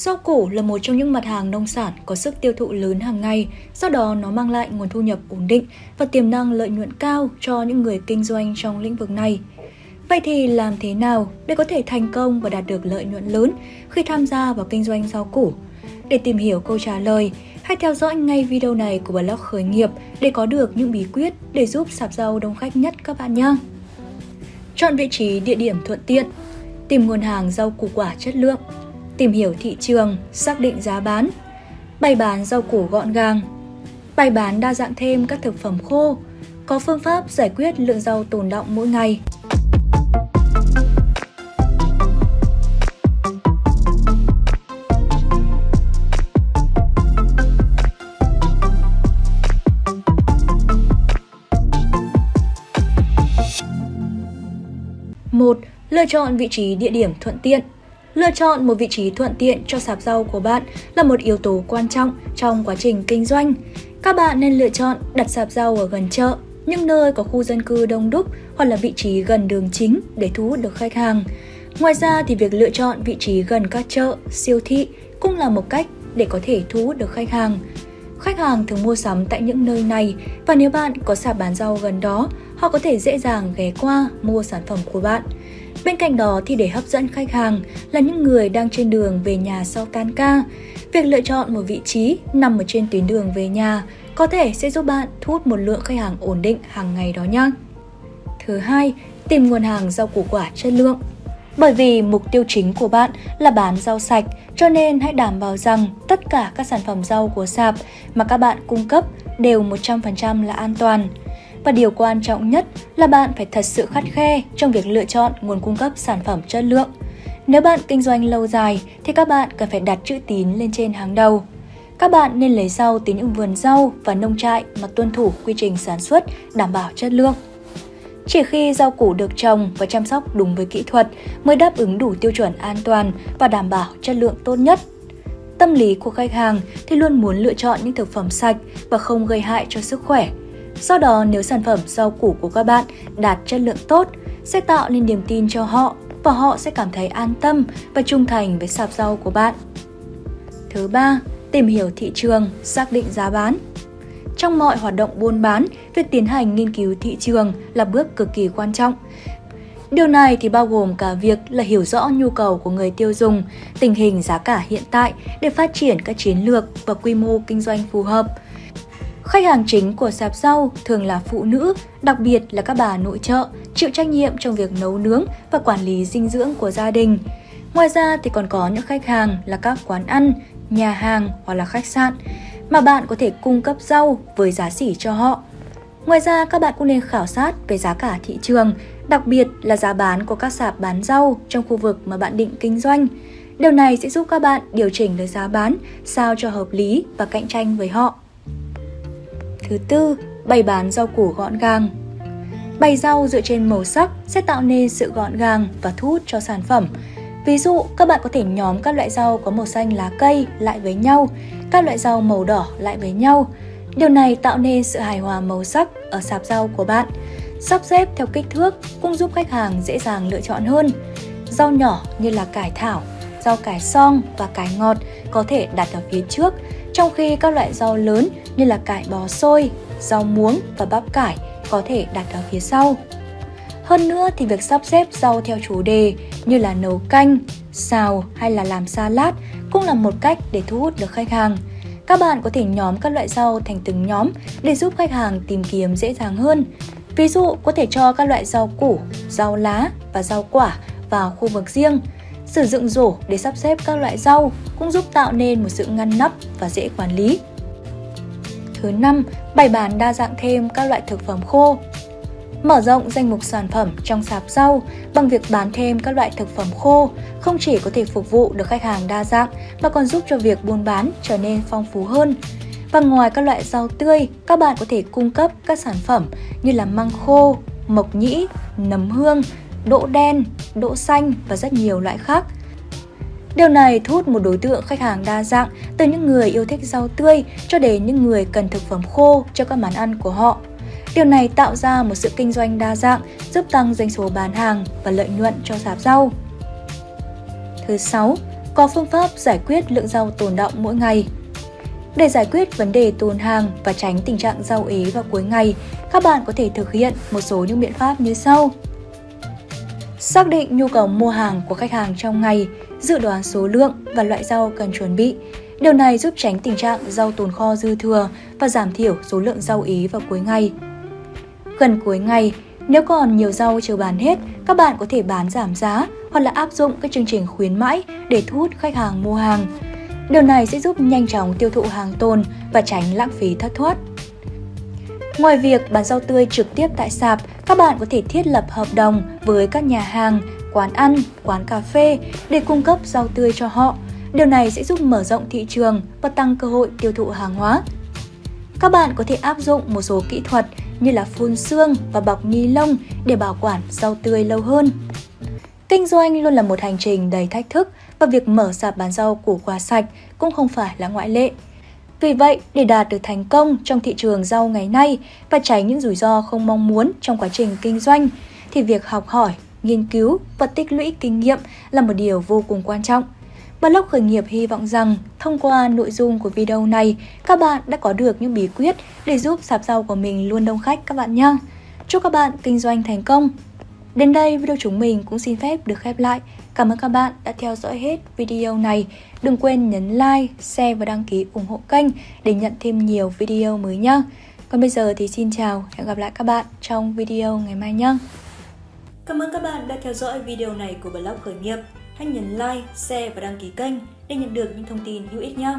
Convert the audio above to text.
Rau củ là một trong những mặt hàng nông sản có sức tiêu thụ lớn hàng ngày, do đó nó mang lại nguồn thu nhập ổn định và tiềm năng lợi nhuận cao cho những người kinh doanh trong lĩnh vực này. Vậy thì làm thế nào để có thể thành công và đạt được lợi nhuận lớn khi tham gia vào kinh doanh rau củ? Để tìm hiểu câu trả lời, hãy theo dõi ngay video này của blog khởi nghiệp để có được những bí quyết để giúp sạp rau đông khách nhất các bạn nhé. Chọn vị trí địa điểm thuận tiện, tìm nguồn hàng rau củ quả chất lượng, tìm hiểu thị trường, xác định giá bán, bày bán rau củ gọn gàng, bày bán đa dạng thêm các thực phẩm khô, có phương pháp giải quyết lượng rau tồn động mỗi ngày. một Lựa chọn vị trí địa điểm thuận tiện. Lựa chọn một vị trí thuận tiện cho sạp rau của bạn là một yếu tố quan trọng trong quá trình kinh doanh. Các bạn nên lựa chọn đặt sạp rau ở gần chợ, những nơi có khu dân cư đông đúc hoặc là vị trí gần đường chính để thu hút được khách hàng. Ngoài ra thì việc lựa chọn vị trí gần các chợ, siêu thị cũng là một cách để có thể thu hút được khách hàng. Khách hàng thường mua sắm tại những nơi này và nếu bạn có sạp bán rau gần đó, họ có thể dễ dàng ghé qua mua sản phẩm của bạn. Bên cạnh đó thì để hấp dẫn khách hàng là những người đang trên đường về nhà sau tan ca, việc lựa chọn một vị trí nằm ở trên tuyến đường về nhà có thể sẽ giúp bạn thu hút một lượng khách hàng ổn định hàng ngày đó nhé. Thứ hai, tìm nguồn hàng rau củ quả chất lượng. Bởi vì mục tiêu chính của bạn là bán rau sạch, cho nên hãy đảm bảo rằng tất cả các sản phẩm rau của sạp mà các bạn cung cấp đều 100% là an toàn. Và điều quan trọng nhất là bạn phải thật sự khắt khe trong việc lựa chọn nguồn cung cấp sản phẩm chất lượng. Nếu bạn kinh doanh lâu dài, thì các bạn cần phải đặt chữ tín lên trên hàng đầu. Các bạn nên lấy rau từ những vườn rau và nông trại mà tuân thủ quy trình sản xuất, đảm bảo chất lượng. Chỉ khi rau củ được trồng và chăm sóc đúng với kỹ thuật mới đáp ứng đủ tiêu chuẩn an toàn và đảm bảo chất lượng tốt nhất. Tâm lý của khách hàng thì luôn muốn lựa chọn những thực phẩm sạch và không gây hại cho sức khỏe. Do đó, nếu sản phẩm rau củ của các bạn đạt chất lượng tốt, sẽ tạo nên niềm tin cho họ và họ sẽ cảm thấy an tâm và trung thành với sạp rau của bạn. Thứ ba, tìm hiểu thị trường, xác định giá bán. Trong mọi hoạt động buôn bán, việc tiến hành nghiên cứu thị trường là bước cực kỳ quan trọng. Điều này thì bao gồm cả việc là hiểu rõ nhu cầu của người tiêu dùng, tình hình giá cả hiện tại để phát triển các chiến lược và quy mô kinh doanh phù hợp. Khách hàng chính của sạp rau thường là phụ nữ, đặc biệt là các bà nội trợ, chịu trách nhiệm trong việc nấu nướng và quản lý dinh dưỡng của gia đình. Ngoài ra thì còn có những khách hàng là các quán ăn, nhà hàng hoặc là khách sạn mà bạn có thể cung cấp rau với giá sỉ cho họ. Ngoài ra, các bạn cũng nên khảo sát về giá cả thị trường, đặc biệt là giá bán của các sạp bán rau trong khu vực mà bạn định kinh doanh. Điều này sẽ giúp các bạn điều chỉnh được giá bán sao cho hợp lý và cạnh tranh với họ. Thứ tư, bày bán rau củ gọn gàng. Bày rau dựa trên màu sắc sẽ tạo nên sự gọn gàng và thu hút cho sản phẩm. Ví dụ, các bạn có thể nhóm các loại rau có màu xanh lá cây lại với nhau, các loại rau màu đỏ lại với nhau. Điều này tạo nên sự hài hòa màu sắc ở sạp rau của bạn. Sắp xếp theo kích thước cũng giúp khách hàng dễ dàng lựa chọn hơn. Rau nhỏ như là cải thảo, rau cải song và cải ngọt có thể đặt ở phía trước, trong khi các loại rau lớn như là cải bò xôi, rau muống và bắp cải có thể đặt ở phía sau. Hơn nữa thì việc sắp xếp rau theo chủ đề như là nấu canh, xào hay là làm salad cũng là một cách để thu hút được khách hàng. Các bạn có thể nhóm các loại rau thành từng nhóm để giúp khách hàng tìm kiếm dễ dàng hơn. Ví dụ có thể cho các loại rau củ, rau lá và rau quả vào khu vực riêng. Sử dụng rổ để sắp xếp các loại rau cũng giúp tạo nên một sự ngăn nắp và dễ quản lý. Thứ năm, bày bán đa dạng thêm các loại thực phẩm khô. Mở rộng danh mục sản phẩm trong sạp rau bằng việc bán thêm các loại thực phẩm khô không chỉ có thể phục vụ được khách hàng đa dạng mà còn giúp cho việc buôn bán trở nên phong phú hơn. Và ngoài các loại rau tươi, các bạn có thể cung cấp các sản phẩm như là măng khô, mộc nhĩ, nấm hương, đỗ đen, đỗ xanh và rất nhiều loại khác. Điều này thu hút một đối tượng khách hàng đa dạng từ những người yêu thích rau tươi cho đến những người cần thực phẩm khô cho các món ăn của họ. Điều này tạo ra một sự kinh doanh đa dạng, giúp tăng doanh số bán hàng và lợi nhuận cho sạp rau. Thứ 6. Có phương pháp giải quyết lượng rau tồn động mỗi ngày. Để giải quyết vấn đề tồn hàng và tránh tình trạng rau ế vào cuối ngày, các bạn có thể thực hiện một số những biện pháp như sau. Xác định nhu cầu mua hàng của khách hàng trong ngày, dự đoán số lượng và loại rau cần chuẩn bị. Điều này giúp tránh tình trạng rau tồn kho dư thừa và giảm thiểu số lượng rau ý vào cuối ngày. Gần cuối ngày, nếu còn nhiều rau chưa bán hết, các bạn có thể bán giảm giá hoặc là áp dụng các chương trình khuyến mãi để thu hút khách hàng mua hàng. Điều này sẽ giúp nhanh chóng tiêu thụ hàng tồn và tránh lãng phí thất thoát. Ngoài việc bán rau tươi trực tiếp tại sạp, các bạn có thể thiết lập hợp đồng với các nhà hàng, quán ăn, quán cà phê để cung cấp rau tươi cho họ. Điều này sẽ giúp mở rộng thị trường và tăng cơ hội tiêu thụ hàng hóa. Các bạn có thể áp dụng một số kỹ thuật như là phun xương và bọc ni lông để bảo quản rau tươi lâu hơn. Kinh doanh luôn là một hành trình đầy thách thức và việc mở sạp bán rau củ quả sạch cũng không phải là ngoại lệ. Vì vậy, để đạt được thành công trong thị trường rau ngày nay và tránh những rủi ro không mong muốn trong quá trình kinh doanh, thì việc học hỏi, nghiên cứu và tích lũy kinh nghiệm là một điều vô cùng quan trọng. Blog khởi nghiệp hy vọng rằng thông qua nội dung của video này, các bạn đã có được những bí quyết để giúp sạp rau của mình luôn đông khách các bạn nhé. Chúc các bạn kinh doanh thành công! Đến đây video chúng mình cũng xin phép được khép lại. Cảm ơn các bạn đã theo dõi hết video này. Đừng quên nhấn like, share và đăng ký ủng hộ kênh để nhận thêm nhiều video mới nhé. Còn bây giờ thì xin chào, hẹn gặp lại các bạn trong video ngày mai nhé. Cảm ơn các bạn đã theo dõi video này của Blog Khởi nghiệp. Hãy nhấn like, share và đăng ký kênh để nhận được những thông tin hữu ích nhé.